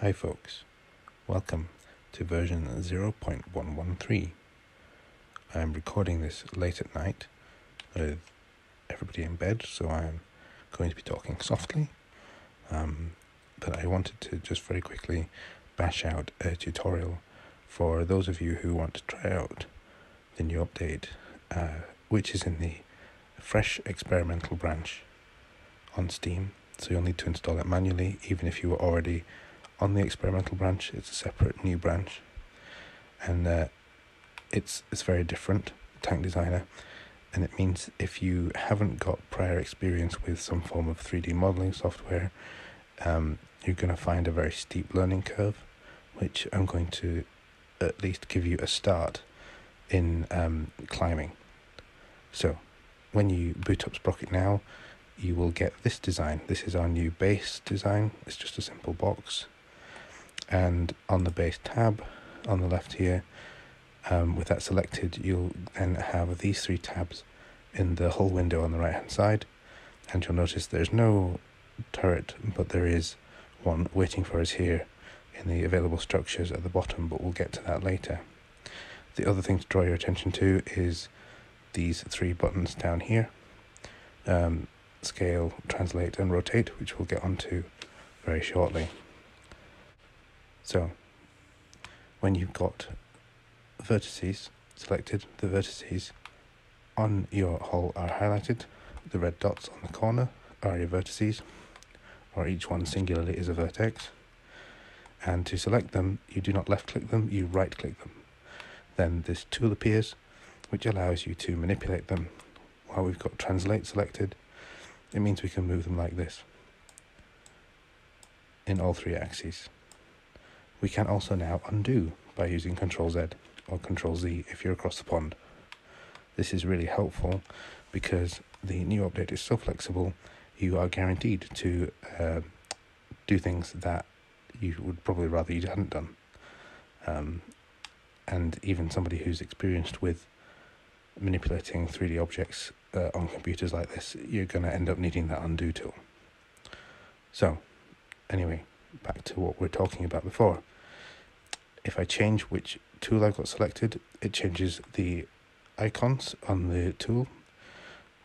Hi folks, welcome to version 0.113. I'm recording this late at night with everybody in bed, so I'm going to be talking softly. Um, but I wanted to just very quickly bash out a tutorial for those of you who want to try out the new update, uh, which is in the fresh experimental branch on Steam. So you'll need to install it manually, even if you were already on the experimental branch. It's a separate new branch, and uh, it's it's very different. Tank Designer, and it means if you haven't got prior experience with some form of three D modeling software, um, you're going to find a very steep learning curve, which I'm going to at least give you a start in um, climbing. So, when you boot up Sprocket now, you will get this design. This is our new base design. It's just a simple box. And on the base tab on the left here, um, with that selected, you'll then have these three tabs in the hull window on the right hand side. And you'll notice there's no turret, but there is one waiting for us here in the available structures at the bottom, but we'll get to that later. The other thing to draw your attention to is these three buttons down here. Um, scale, translate, and rotate, which we'll get onto very shortly. So, when you've got vertices selected, the vertices on your hull are highlighted. The red dots on the corner are your vertices, or each one singularly is a vertex. And to select them, you do not left click them, you right click them. Then this tool appears, which allows you to manipulate them. While we've got translate selected, it means we can move them like this in all three axes. We can also now undo by using Ctrl Z or Ctrl Z if you're across the pond. This is really helpful because the new update is so flexible, you are guaranteed to uh, do things that you would probably rather you hadn't done. Um, and even somebody who's experienced with manipulating 3D objects uh, on computers like this, you're going to end up needing that undo tool. So, anyway, back to what we are talking about before. If I change which tool I've got selected, it changes the icons on the tool.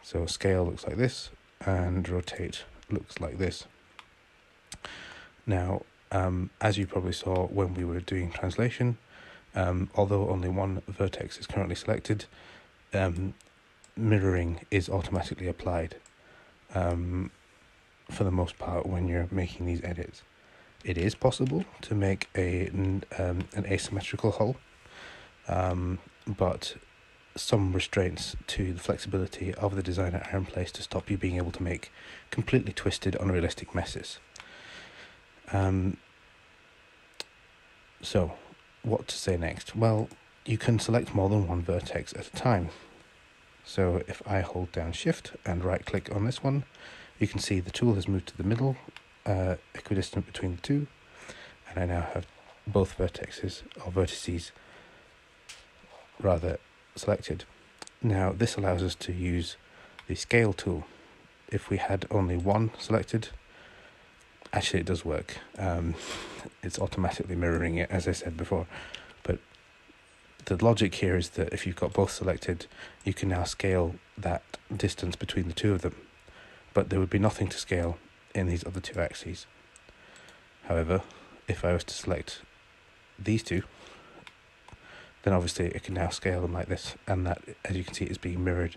So scale looks like this, and rotate looks like this. Now, um, as you probably saw when we were doing translation, um, although only one vertex is currently selected, um, mirroring is automatically applied um, for the most part when you're making these edits. It is possible to make a um, an asymmetrical hull, um, but some restraints to the flexibility of the designer are in place to stop you being able to make completely twisted, unrealistic messes. Um, so, what to say next? Well, you can select more than one vertex at a time. So if I hold down shift and right click on this one, you can see the tool has moved to the middle, uh, equidistant between the two, and I now have both vertexes or vertices rather selected. Now this allows us to use the scale tool. If we had only one selected, actually it does work. Um, it's automatically mirroring it as I said before, but the logic here is that if you've got both selected, you can now scale that distance between the two of them, but there would be nothing to scale in these other two axes. However, if I was to select these two, then obviously it can now scale them like this, and that, as you can see, is being mirrored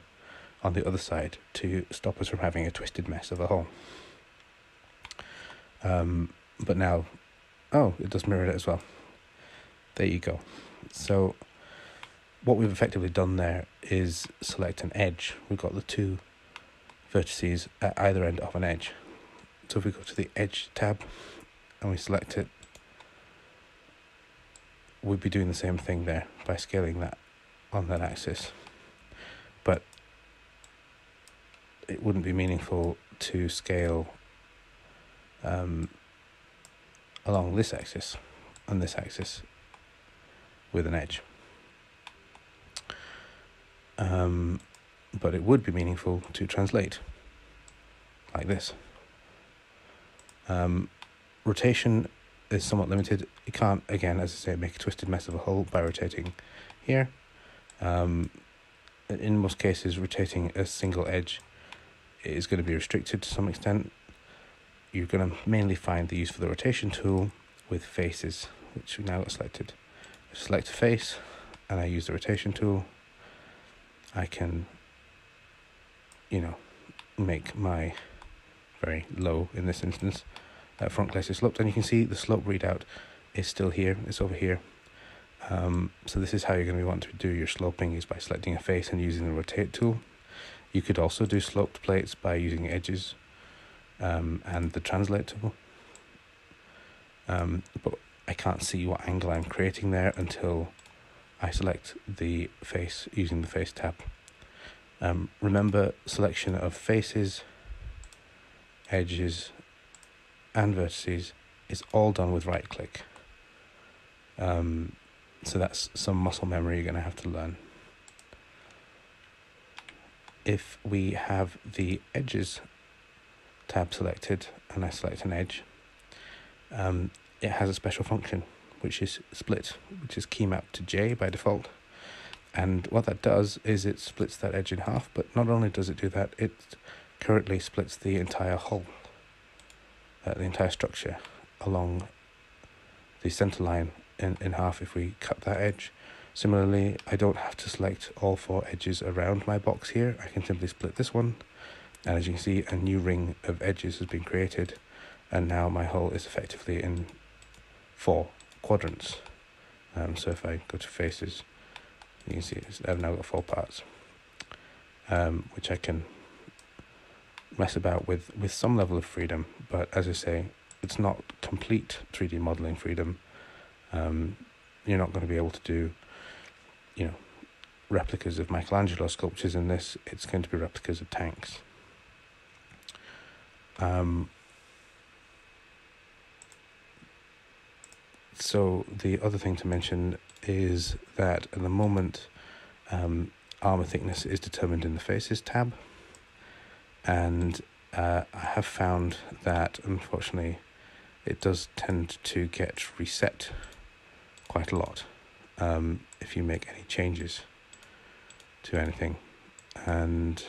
on the other side to stop us from having a twisted mess of a hull. Um, but now, oh, it does mirror it as well. There you go. So what we've effectively done there is select an edge. We've got the two vertices at either end of an edge. So if we go to the edge tab and we select it, we'd be doing the same thing there by scaling that on that axis. But it wouldn't be meaningful to scale um, along this axis and this axis with an edge. Um, but it would be meaningful to translate like this. Um, rotation is somewhat limited. You can't, again, as I say, make a twisted mess of a hull by rotating here. Um, in most cases, rotating a single edge is going to be restricted to some extent. You're going to mainly find the use for the rotation tool with faces, which we now got selected. Select a face and I use the rotation tool. I can, you know, make my very low in this instance. Uh, front glacis sloped and you can see the slope readout is still here. It's over here. Um, so this is how you're going to want to do your sloping is by selecting a face and using the rotate tool. You could also do sloped plates by using edges um, and the translate tool. Um, but I can't see what angle I'm creating there until I select the face using the face tab. Um, remember selection of faces edges and vertices is all done with right click. Um, so that's some muscle memory you're going to have to learn. If we have the edges tab selected and I select an edge, um, it has a special function which is split, which is key mapped to J by default. And what that does is it splits that edge in half, but not only does it do that, it currently splits the entire hull uh, the entire structure along the center line in, in half if we cut that edge. Similarly, I don't have to select all four edges around my box here. I can simply split this one. And as you can see, a new ring of edges has been created. And now my hull is effectively in four quadrants. Um, so if I go to faces, you can see I've now got four parts, um, which I can mess about with with some level of freedom. But as I say, it's not complete 3D modeling freedom. Um, you're not going to be able to do, you know, replicas of Michelangelo sculptures in this. It's going to be replicas of tanks. Um, so the other thing to mention is that at the moment, um, armor thickness is determined in the faces tab and uh, I have found that unfortunately it does tend to get reset quite a lot um, if you make any changes to anything. And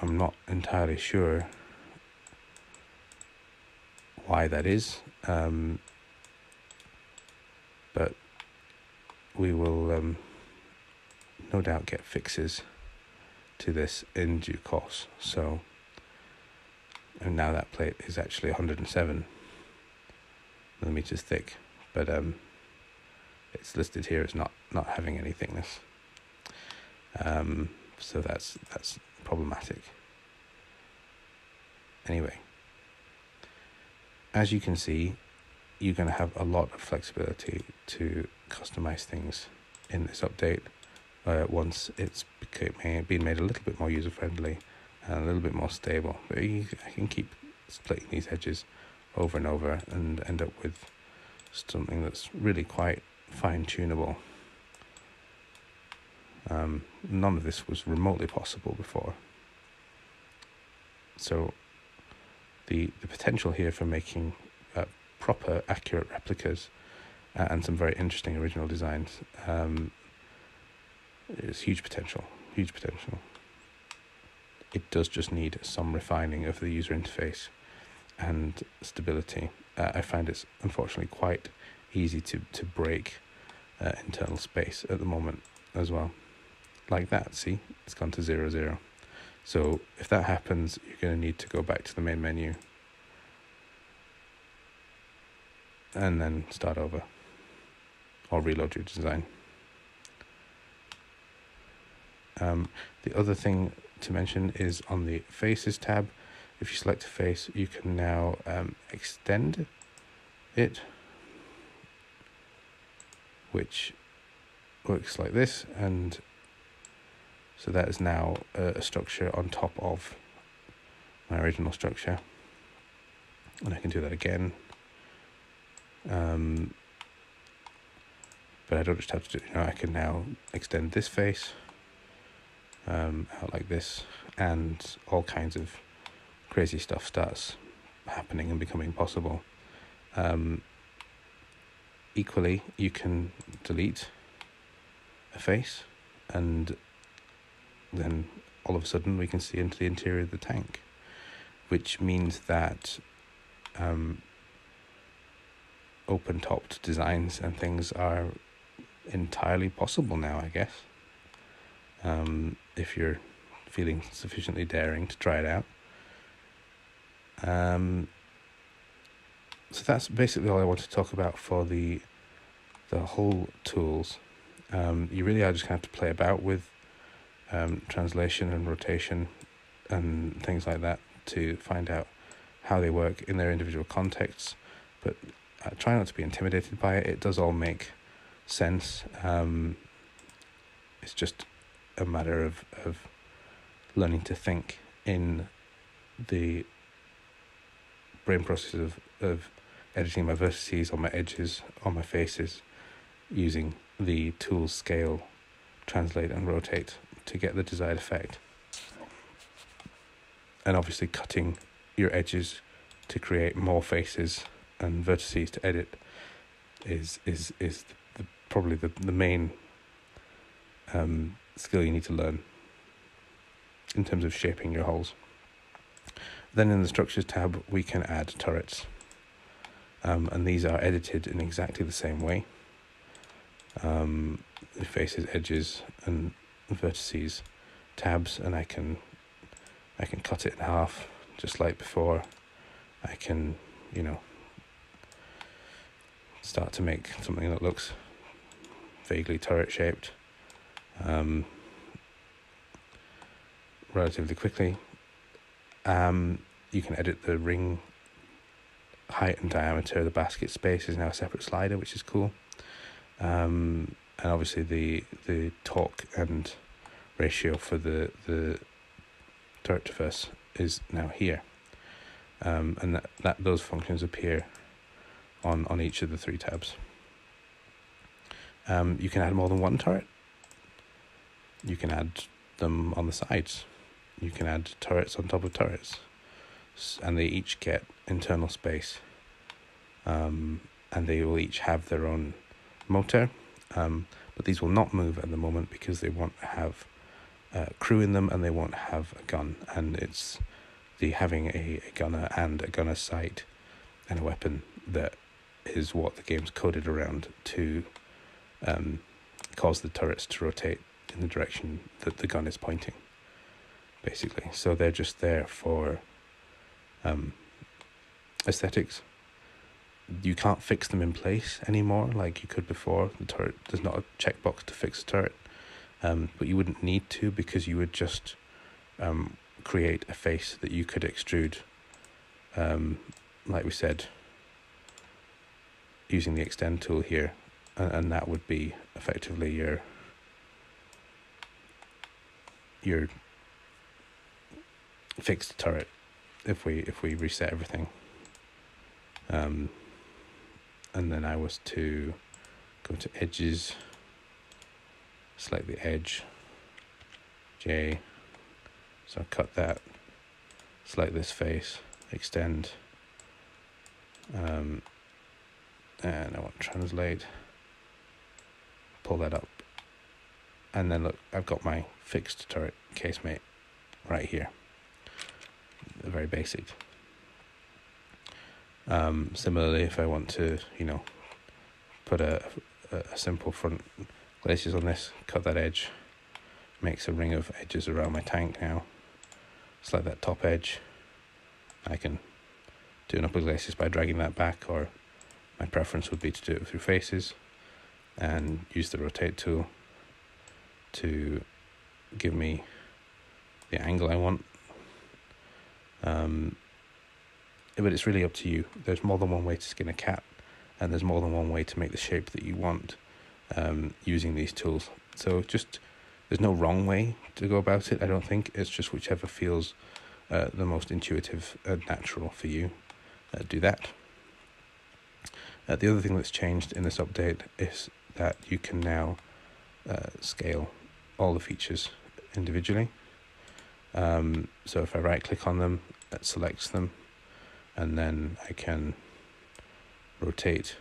I'm not entirely sure why that is um, but we will um, no doubt get fixes to this in due course. So, and now that plate is actually 107 millimeters thick, but um, it's listed here as not not having any thickness. Um, so that's that's problematic. Anyway, as you can see, you're going to have a lot of flexibility to customize things in this update uh, once it's became, been made a little bit more user friendly and a little bit more stable. But you, I can keep splitting these edges over and over and end up with something that's really quite fine tunable. Um, none of this was remotely possible before. So the the potential here for making uh, proper, accurate replicas uh, and some very interesting original designs um, is huge potential, huge potential. It does just need some refining of the user interface and stability. Uh, I find it's unfortunately quite easy to, to break uh, internal space at the moment as well. Like that, see, it's gone to zero zero. So if that happens, you're going to need to go back to the main menu and then start over or reload your design. Um, the other thing to mention is on the faces tab, if you select a face, you can now um, extend it, which works like this. And so that is now a, a structure on top of my original structure. And I can do that again. Um, but I don't just have to do, you know, I can now extend this face um, out like this, and all kinds of crazy stuff starts happening and becoming possible. Um, equally, you can delete a face, and then all of a sudden we can see into the interior of the tank, which means that um, open topped designs and things are entirely possible now, I guess. Um, if you're feeling sufficiently daring to try it out. Um, so that's basically all I want to talk about for the the hull tools. Um, you really are just going to have to play about with um, translation and rotation and things like that to find out how they work in their individual contexts. But uh, try not to be intimidated by it. It does all make sense. Um, it's just a matter of, of learning to think in the brain process of, of editing my vertices on my edges, on my faces, using the tools scale, translate, and rotate to get the desired effect. And obviously, cutting your edges to create more faces and vertices to edit is is is the, probably the the main um, skill you need to learn in terms of shaping your hulls. Then in the structures tab, we can add turrets. Um, and these are edited in exactly the same way. Um, faces, edges, and vertices tabs, and I can I can cut it in half just like before. I can, you know, start to make something that looks vaguely turret shaped. Um, relatively quickly. Um, you can edit the ring height and diameter. The basket space is now a separate slider, which is cool. Um, and obviously the the torque and ratio for the the turret traverse is now here. Um, and that, that those functions appear on, on each of the three tabs. Um, you can add more than one turret. You can add them on the sides you can add turrets on top of turrets, and they each get internal space. Um, and they will each have their own motor, um, but these will not move at the moment because they won't have uh, crew in them and they won't have a gun. And it's the having a, a gunner and a gunner sight and a weapon that is what the game's coded around to um, cause the turrets to rotate in the direction that the gun is pointing basically. So they're just there for um, aesthetics. You can't fix them in place anymore like you could before. The turret there's not a checkbox to fix the turret, um, but you wouldn't need to because you would just um, create a face that you could extrude, um, like we said, using the extend tool here, and, and that would be effectively your your fixed turret if we if we reset everything. Um, and then I was to go to edges, select the edge, J, so I cut that, select this face, extend, um, and I want translate, pull that up, and then look, I've got my fixed turret casemate right here very basic. Um, similarly, if I want to, you know, put a, a simple front glacis on this, cut that edge, makes a ring of edges around my tank now. Select that top edge. I can do an upper glacis by dragging that back, or my preference would be to do it through faces and use the rotate tool to give me the angle I want um, but it's really up to you. There's more than one way to skin a cat, and there's more than one way to make the shape that you want um, using these tools. So just there's no wrong way to go about it. I don't think it's just whichever feels uh, the most intuitive and natural for you. Uh, do that. Uh, the other thing that's changed in this update is that you can now uh, scale all the features individually. Um, so if I right click on them, it selects them, and then I can rotate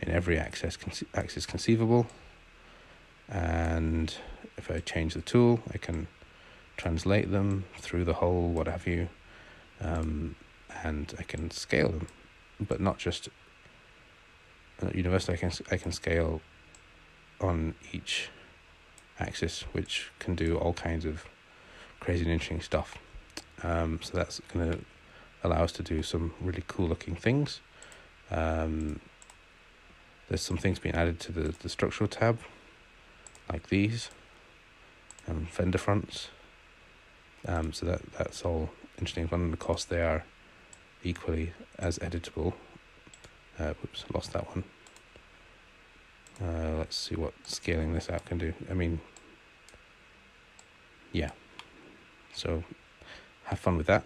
in every axis, axis conceivable. And if I change the tool, I can translate them through the hull, what have you, um, and I can scale them, but not just universally. I can I can scale on each axis, which can do all kinds of crazy and interesting stuff. Um, so that's going to allow us to do some really cool looking things. Um, there's some things being added to the, the structural tab, like these, and fender fronts. Um, so that that's all interesting. One, of course, they are equally as editable. Uh, whoops, lost that one. Uh, let's see what scaling this out can do. I mean, yeah. So have fun with that.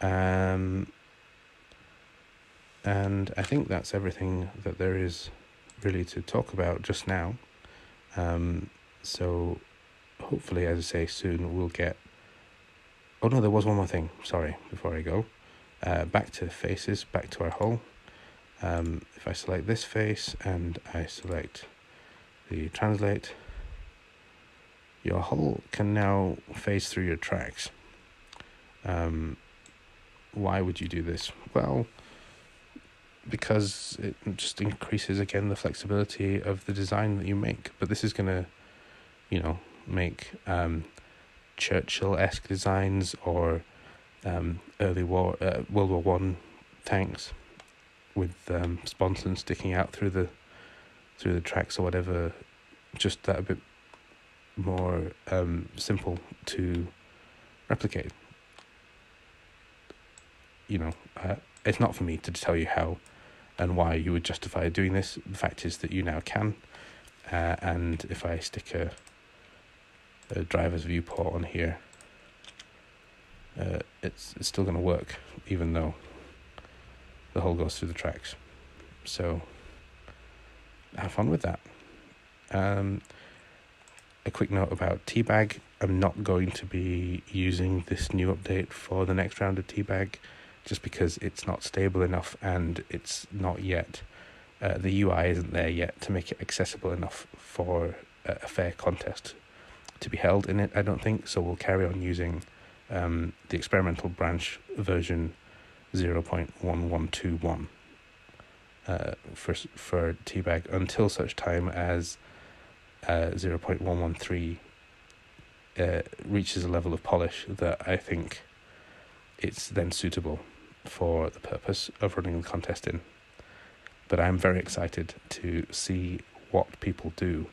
Um, and I think that's everything that there is really to talk about just now. Um, so hopefully, as I say, soon we'll get. Oh no, there was one more thing. Sorry, before I go, uh, back to faces, back to our hull. Um, if I select this face and I select the translate, your hull can now phase through your tracks. Um, why would you do this? Well, because it just increases again the flexibility of the design that you make. But this is going to, you know, make um, Churchill esque designs or um, early war uh, World War One tanks with um, sticking out through the through the tracks or whatever. Just that a bit more um, simple to replicate. You know, uh, it's not for me to tell you how and why you would justify doing this. The fact is that you now can. Uh, and if I stick a, a driver's viewport on here, uh, it's it's still going to work, even though the hull goes through the tracks. So have fun with that. Um, a quick note about Teabag. I'm not going to be using this new update for the next round of Teabag just because it's not stable enough and it's not yet uh, the UI isn't there yet to make it accessible enough for a, fair contest to be held in it. I don't think so. We'll carry on using um, the experimental branch version zero point one one two one uh, for for Teabag until such time as uh, zero point one one three uh, reaches a level of polish that I think it's then suitable for the purpose of running the contest in. But I'm very excited to see what people do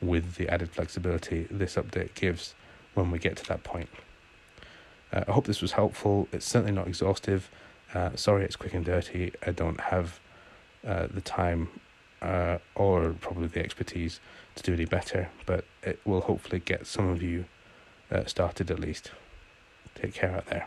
with the added flexibility this update gives when we get to that point. Uh, I hope this was helpful. It's certainly not exhaustive. Uh, sorry, it's quick and dirty. I don't have uh, the time uh, or probably the expertise to do any better, but it will hopefully get some of you uh, started at least. Take care out there.